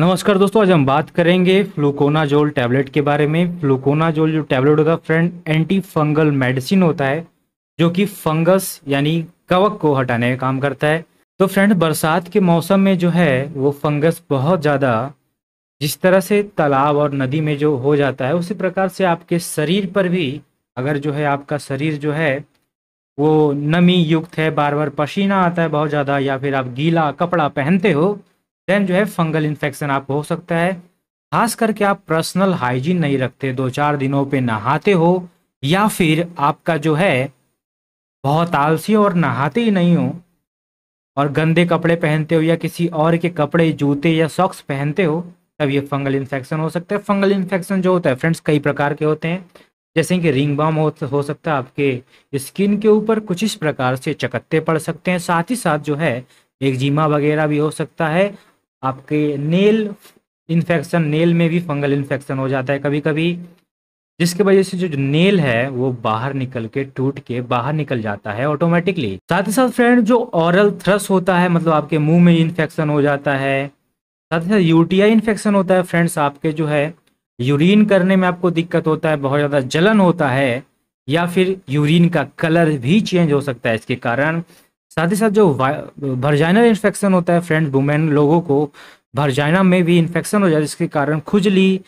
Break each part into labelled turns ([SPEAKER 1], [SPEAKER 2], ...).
[SPEAKER 1] नमस्कार दोस्तों, आज हम बात करेंगे फ्लूकोनाजोल टैबलेट के बारे में। फ्लूकोनाजोल जो टैबलेट होता है फ्रेंड एंटी फंगल मेडिसिन होता है, जो कि फंगस यानी कवक को हटाने का काम करता है। तो फ्रेंड बरसात के मौसम में जो है, वो फंगस बहुत ज़्यादा, जिस तरह से तालाब और नदी में जो हो जाता है, उसी प्रकार से आपके शरीर पर भी अगर जो है, आपका शरीर जो है, वो नमी युक्त है बार बार पसीना आता है बहुत ज़्यादा, या फिर आप गीला कपड़ा पहनते हो देन जो है फंगल इन्फेक्शन आपको हो सकता है। खास करके आप पर्सनल हाइजीन नहीं रखते दो चार दिनों पे नहाते हो या फिर आपका जो है बहुत आलसी और नहाते ही नहीं हो और गंदे कपड़े पहनते हो या किसी और के कपड़े जूते या सॉक्स पहनते हो तब ये फंगल इन्फेक्शन हो सकता है। फंगल इन्फेक्शन जो होता है फ्रेंड्स कई प्रकार के होते हैं। जैसे कि रिंग बाम हो, हो सकता है आपके स्किन के ऊपर कुछ इस प्रकार से चकत्ते पड़ सकते हैं। साथ ही साथ जो है एक जीमा वगैरह भी हो सकता है। आपके नेल इन्फेक्शन नेल में भी फंगल इन्फेक्शन हो जाता है कभी कभी जिसके वजह से जो नेल है, वो बाहर निकल के टूट के बाहर निकल जाता है ऑटोमेटिकली साथ ही साथ फ्रेंड जो ऑरल थ्रस होता है मतलब आपके मुँह में इन्फेक्शन हो जाता है। साथ ही साथ यूटीआई इन्फेक्शन होता है फ्रेंड्स आपके जो है यूरिन करने में आपको दिक्कत होता है, बहुत ज़्यादा जलन होता है, या फिर यूरिन का कलर भी चेंज हो सकता है इसके कारण। साथ ही साथ जो भरजाइनल इन्फेक्शन होता है फ्रेंड वुमेन लोगों को भरजाइना में भी इन्फेक्शन हो जाए, जिसके कारण खुजली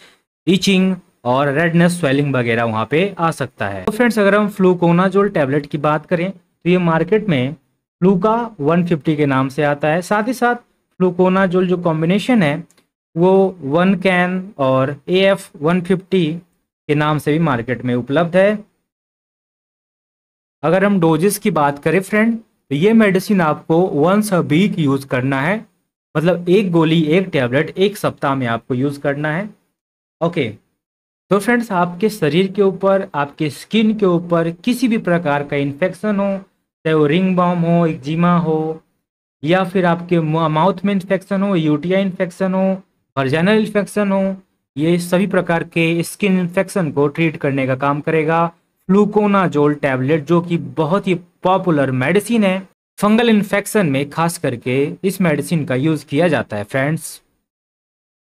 [SPEAKER 1] ईचिंग और रेडनेस स्वेलिंग वगैरह वहाँ पे आ सकता है। तो फ्रेंड्स अगर हम फ्लूकोनाजोल टैबलेट की बात करें तो ये मार्केट में फ्लूका 150 के नाम से आता है। साथ ही साथ फ्लूकोनाजोल जो कॉम्बिनेशन है, वो वन कैन और ए एफ़ वन फिफ्टी के नाम से भी मार्केट में उपलब्ध है। अगर हम डोजेस की बात करें फ्रेंड तो ये मेडिसिन आपको वंस अ वीक यूज़ करना है। मतलब एक गोली, एक टैबलेट एक सप्ताह में आपको यूज़ करना है। ओके तो फ्रेंड्स आपके शरीर के ऊपर, आपके स्किन के ऊपर किसी भी प्रकार का इन्फेक्शन हो, चाहे वो रिंग बॉम हो एक्जिमा हो, या फिर आपके माउथ में इन्फेक्शन हो यूटीआई इन्फेक्शन हो वर्जनल इन्फेक्शन हो, ये सभी प्रकार के स्किन इन्फेक्शन को ट्रीट करने का काम करेगा। फ्लूकोनाजोल टैबलेट जो कि बहुत ही पॉपुलर मेडिसिन है फंगल इन्फेक्शन में खास करके इस मेडिसिन का यूज़ किया जाता है फ्रेंड्स।